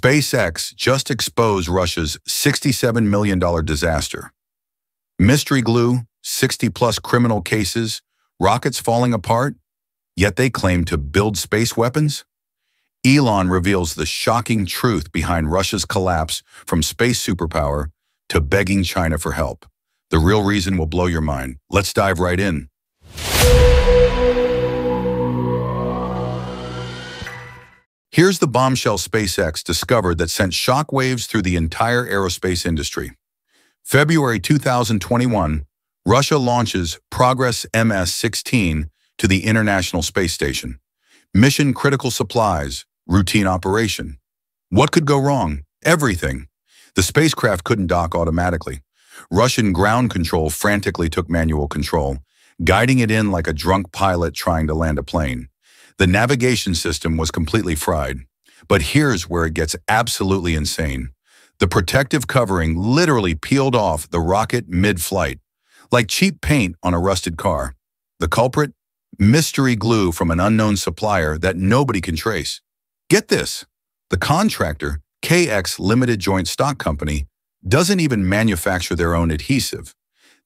SpaceX just exposed Russia's $67 million disaster. Mystery glue, 60-plus criminal cases, rockets falling apart, yet they claim to build space weapons? Elon reveals the shocking truth behind Russia's collapse from space superpower to begging China for help. The real reason will blow your mind. Let's dive right in. Here's the bombshell SpaceX discovered that sent shockwaves through the entire aerospace industry. February 2021, Russia launches Progress MS-16 to the International Space Station. Mission critical supplies, routine operation. What could go wrong? Everything. The spacecraft couldn't dock automatically. Russian ground control frantically took manual control, guiding it in like a drunk pilot trying to land a plane. The navigation system was completely fried. But here's where it gets absolutely insane. The protective covering literally peeled off the rocket mid-flight, like cheap paint on a rusted car. The culprit? Mystery glue from an unknown supplier that nobody can trace. Get this, the contractor, KX Limited Joint Stock Company, doesn't even manufacture their own adhesive.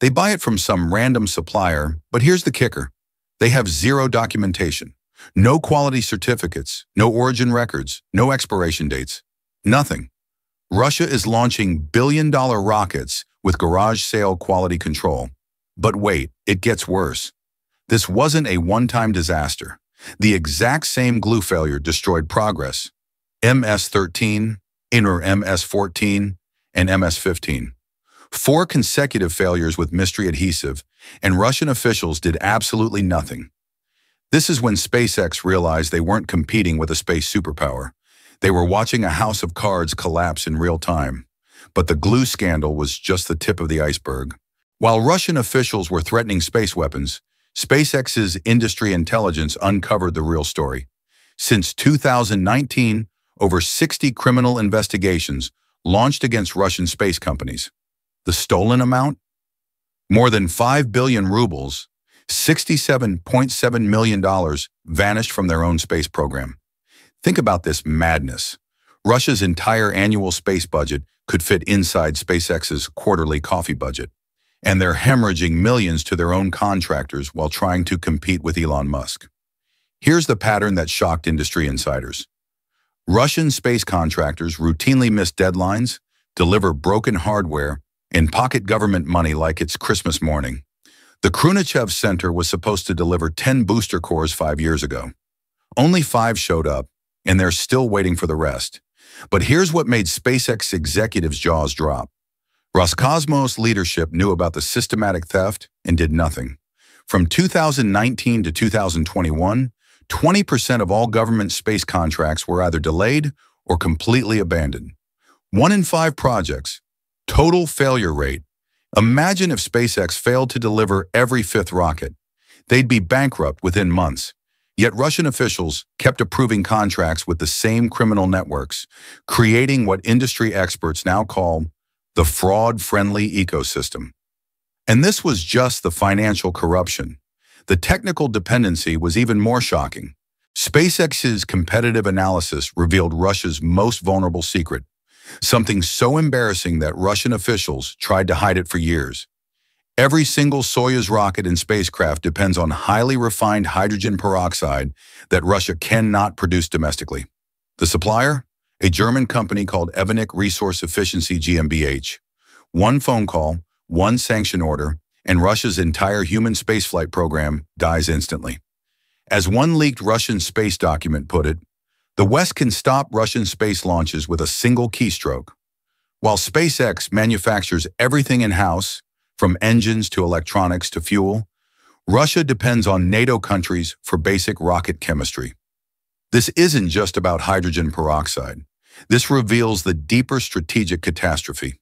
They buy it from some random supplier, but here's the kicker. They have zero documentation. No quality certificates, no origin records, no expiration dates, nothing. Russia is launching billion-dollar rockets with garage sale quality control. But wait, it gets worse. This wasn't a one-time disaster. The exact same glue failure destroyed Progress, MS-13, Inner MS-14, and MS-15. Four consecutive failures with mystery adhesive, and Russian officials did absolutely nothing. This is when SpaceX realized they weren't competing with a space superpower. They were watching a house of cards collapse in real time. But the glue scandal was just the tip of the iceberg. While Russian officials were threatening space weapons, SpaceX's industry intelligence uncovered the real story. Since 2019, over 60 criminal investigations launched against Russian space companies. The stolen amount? More than 5 billion rubles, $67.7 million vanished from their own space program. Think about this madness. Russia's entire annual space budget could fit inside SpaceX's quarterly coffee budget. And they're hemorrhaging millions to their own contractors while trying to compete with Elon Musk. Here's the pattern that shocked industry insiders. Russian space contractors routinely miss deadlines, deliver broken hardware, and pocket government money like it's Christmas morning. The Khrunichev Center was supposed to deliver 10 booster cores five years ago. Only five showed up, and they're still waiting for the rest. But here's what made SpaceX executives' jaws drop. Roscosmos leadership knew about the systematic theft and did nothing. From 2019 to 2021, 20% of all government space contracts were either delayed or completely abandoned. One in five projects, total failure rate, Imagine if SpaceX failed to deliver every fifth rocket. They'd be bankrupt within months. Yet Russian officials kept approving contracts with the same criminal networks, creating what industry experts now call the fraud-friendly ecosystem. And this was just the financial corruption. The technical dependency was even more shocking. SpaceX's competitive analysis revealed Russia's most vulnerable secret, something so embarrassing that Russian officials tried to hide it for years. Every single Soyuz rocket and spacecraft depends on highly refined hydrogen peroxide that Russia cannot produce domestically. The supplier? A German company called Evonik Resource Efficiency GmbH. One phone call, one sanction order, and Russia's entire human spaceflight program dies instantly. As one leaked Russian space document put it, the West can stop Russian space launches with a single keystroke. While SpaceX manufactures everything in-house, from engines to electronics to fuel, Russia depends on NATO countries for basic rocket chemistry. This isn't just about hydrogen peroxide. This reveals the deeper strategic catastrophe.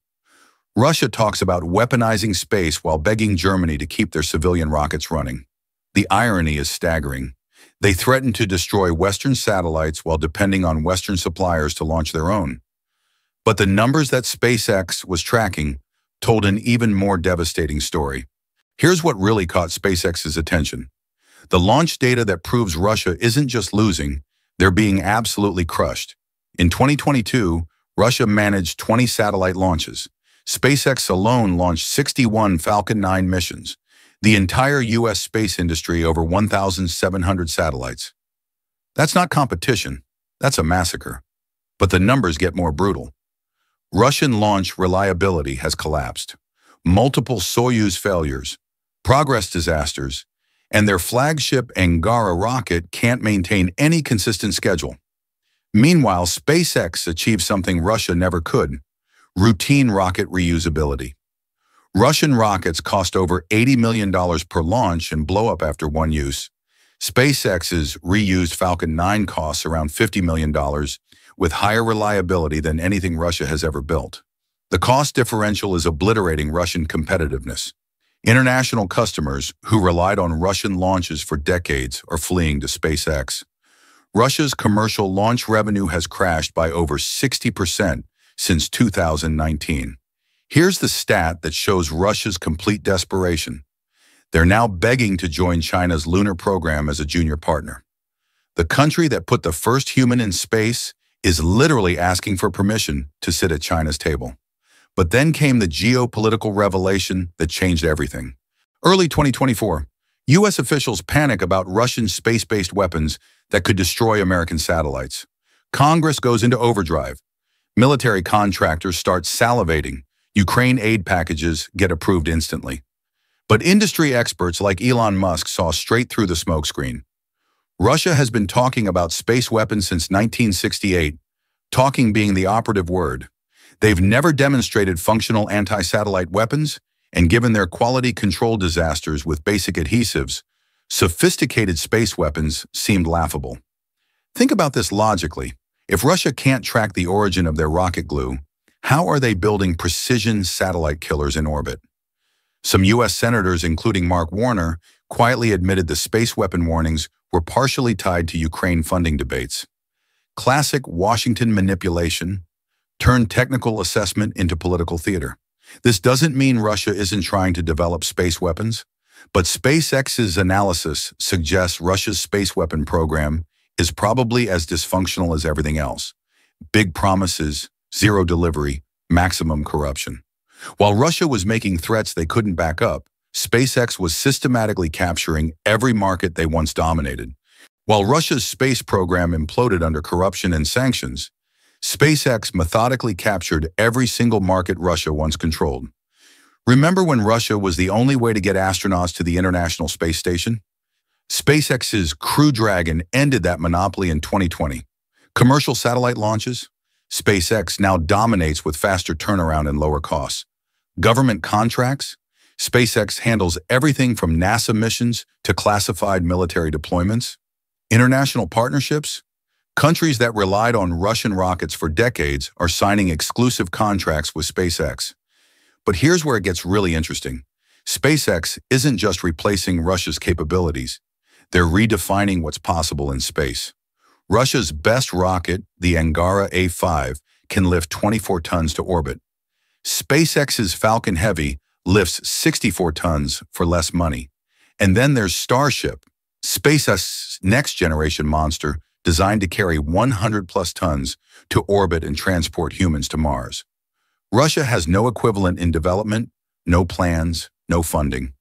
Russia talks about weaponizing space while begging Germany to keep their civilian rockets running. The irony is staggering. They threatened to destroy Western satellites while depending on Western suppliers to launch their own. But the numbers that SpaceX was tracking told an even more devastating story. Here's what really caught SpaceX's attention. The launch data that proves Russia isn't just losing, they're being absolutely crushed. In 2022, Russia managed 20 satellite launches. SpaceX alone launched 61 Falcon 9 missions. The entire U.S. space industry over 1,700 satellites. That's not competition. That's a massacre. But the numbers get more brutal. Russian launch reliability has collapsed. Multiple Soyuz failures, progress disasters, and their flagship Angara rocket can't maintain any consistent schedule. Meanwhile, SpaceX achieved something Russia never could, routine rocket reusability. Russian rockets cost over $80 million per launch and blow up after one use. SpaceX's reused Falcon 9 costs around $50 million, with higher reliability than anything Russia has ever built. The cost differential is obliterating Russian competitiveness. International customers who relied on Russian launches for decades are fleeing to SpaceX. Russia's commercial launch revenue has crashed by over 60% since 2019. Here's the stat that shows Russia's complete desperation. They're now begging to join China's lunar program as a junior partner. The country that put the first human in space is literally asking for permission to sit at China's table. But then came the geopolitical revelation that changed everything. Early 2024, U.S. officials panic about Russian space-based weapons that could destroy American satellites. Congress goes into overdrive. Military contractors start salivating. Ukraine aid packages get approved instantly. But industry experts like Elon Musk saw straight through the smokescreen. Russia has been talking about space weapons since 1968, talking being the operative word. They've never demonstrated functional anti-satellite weapons, and given their quality control disasters with basic adhesives, sophisticated space weapons seemed laughable. Think about this logically. If Russia can't track the origin of their rocket glue, how are they building precision satellite killers in orbit? Some U.S. senators, including Mark Warner, quietly admitted the space weapon warnings were partially tied to Ukraine funding debates. Classic Washington manipulation turned technical assessment into political theater. This doesn't mean Russia isn't trying to develop space weapons, but SpaceX's analysis suggests Russia's space weapon program is probably as dysfunctional as everything else. Big promises, zero delivery, maximum corruption. While Russia was making threats they couldn't back up, SpaceX was systematically capturing every market they once dominated. While Russia's space program imploded under corruption and sanctions, SpaceX methodically captured every single market Russia once controlled. Remember when Russia was the only way to get astronauts to the International Space Station? SpaceX's Crew Dragon ended that monopoly in 2020. Commercial satellite launches? SpaceX now dominates with faster turnaround and lower costs. Government contracts? SpaceX handles everything from NASA missions to classified military deployments. International partnerships? Countries that relied on Russian rockets for decades are signing exclusive contracts with SpaceX. But here's where it gets really interesting. SpaceX isn't just replacing Russia's capabilities. They're redefining what's possible in space. Russia's best rocket, the Angara A5, can lift 24 tons to orbit. SpaceX's Falcon Heavy lifts 64 tons for less money. And then there's Starship, SpaceX's next-generation monster designed to carry 100 plus tons to orbit and transport humans to Mars. Russia has no equivalent in development, no plans, no funding.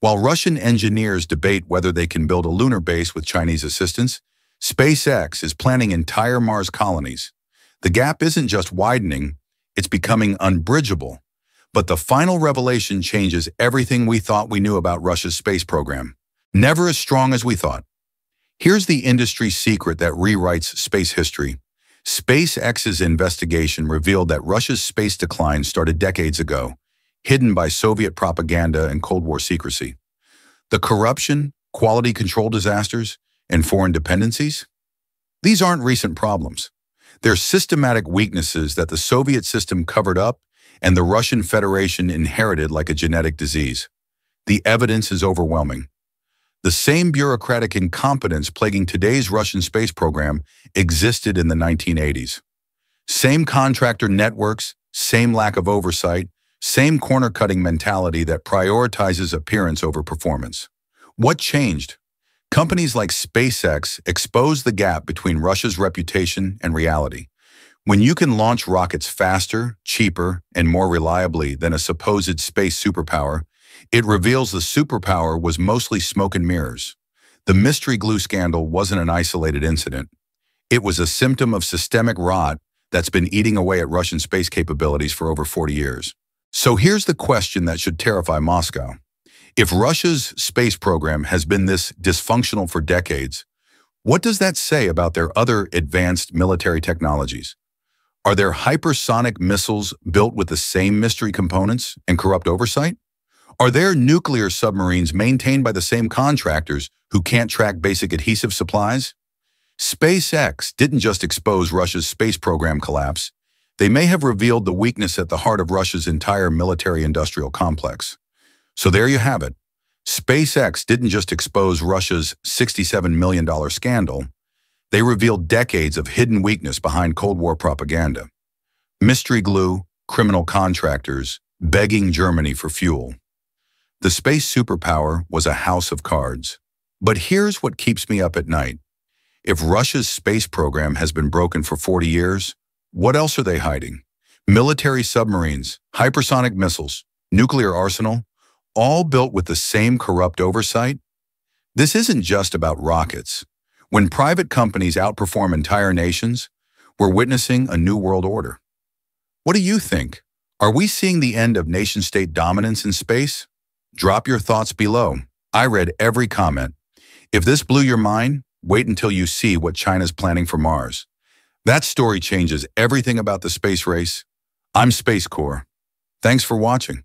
While Russian engineers debate whether they can build a lunar base with Chinese assistance, SpaceX is planning entire Mars colonies. The gap isn't just widening, it's becoming unbridgeable. But the final revelation changes everything we thought we knew about Russia's space program. Never as strong as we thought. Here's the industry secret that rewrites space history. SpaceX's investigation revealed that Russia's space decline started decades ago, hidden by Soviet propaganda and Cold War secrecy. The corruption, quality control disasters, and foreign dependencies? These aren't recent problems. They're systematic weaknesses that the Soviet system covered up and the Russian Federation inherited like a genetic disease. The evidence is overwhelming. The same bureaucratic incompetence plaguing today's Russian space program existed in the 1980s. Same contractor networks, same lack of oversight, same corner-cutting mentality that prioritizes appearance over performance. What changed? Companies like SpaceX expose the gap between Russia's reputation and reality. When you can launch rockets faster, cheaper, and more reliably than a supposed space superpower, it reveals the superpower was mostly smoke and mirrors. The mystery glue scandal wasn't an isolated incident. It was a symptom of systemic rot that's been eating away at Russian space capabilities for over 40 years. So here's the question that should terrify Moscow. If Russia's space program has been this dysfunctional for decades, what does that say about their other advanced military technologies? Are their hypersonic missiles built with the same mystery components and corrupt oversight? Are their nuclear submarines maintained by the same contractors who can't track basic adhesive supplies? SpaceX didn't just expose Russia's space program collapse. They may have revealed the weakness at the heart of Russia's entire military-industrial complex. So there you have it. SpaceX didn't just expose Russia's $67 million scandal. They revealed decades of hidden weakness behind Cold War propaganda. Mystery glue, criminal contractors, begging Germany for fuel. The space superpower was a house of cards. But here's what keeps me up at night. If Russia's space program has been broken for 40 years, what else are they hiding? Military submarines, hypersonic missiles, nuclear arsenal, all built with the same corrupt oversight? This isn't just about rockets. When private companies outperform entire nations, we're witnessing a new world order. What do you think? Are we seeing the end of nation-state dominance in space? Drop your thoughts below. I read every comment. If this blew your mind, wait until you see what China's planning for Mars. That story changes everything about the space race. I'm Space Core. Thanks for watching.